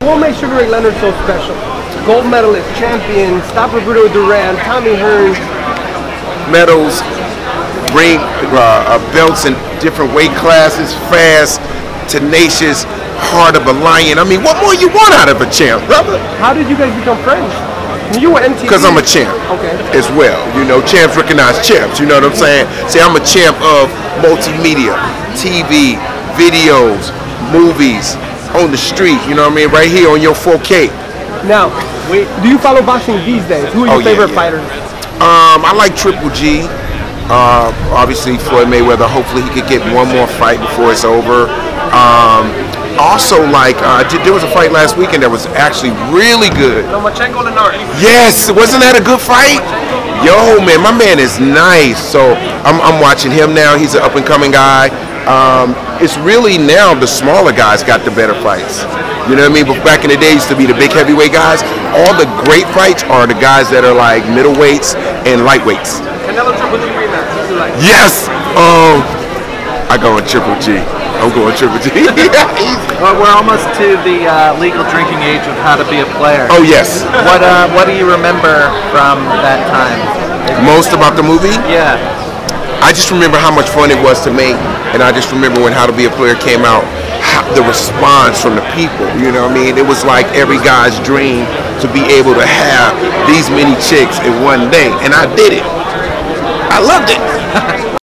what makes Sugar Ray Leonard so special? Gold medalist, champion, stop Roberto Duran, Tommy Hearns. Medals, ring uh, uh, belts in different weight classes, fast, tenacious, heart of a lion. I mean, what more you want out of a champ, brother? How did you guys become friends? You were MTV. Because I'm a champ. Okay. As well. You know, champs recognize champs. You know what I'm saying? See, I'm a champ of multimedia, TV, videos, movies, on the street. You know what I mean? Right here on your 4K. Now, do you follow boxing these days? Who are your Oh, yeah, favorite yeah. fighters? Um, I like Triple G. Uh, obviously, Floyd Mayweather. Hopefully, he could get one more fight before it's over. Um, also, like uh, there was a fight last weekend that was actually really good. Lomachenko Linares. Yes, wasn't that a good fight? Yo, man, my man is nice. So I'm, I'm watching him now. He's an up and coming guy. Um, it's really now the smaller guys got the better fights. You know what I mean? But back in the day, it used to be the big heavyweight guys. All the great fights are the guys that are like middleweights and lightweights. Canelo Triple G rematch. Who you like? Yes. Um, I go in Triple G. I'm going Triple G. Well, we're almost to the uh, legal drinking age of how to be a player. oh yes. What uh, What do you remember from that time? Most about the movie. Yeah. I just remember how much fun it was to make, and I just remember when How to Be a Player came out, how, the response from the people. You know what I mean? It was like every guy's dream to be able to have these many chicks in one day, and I did it. I loved it.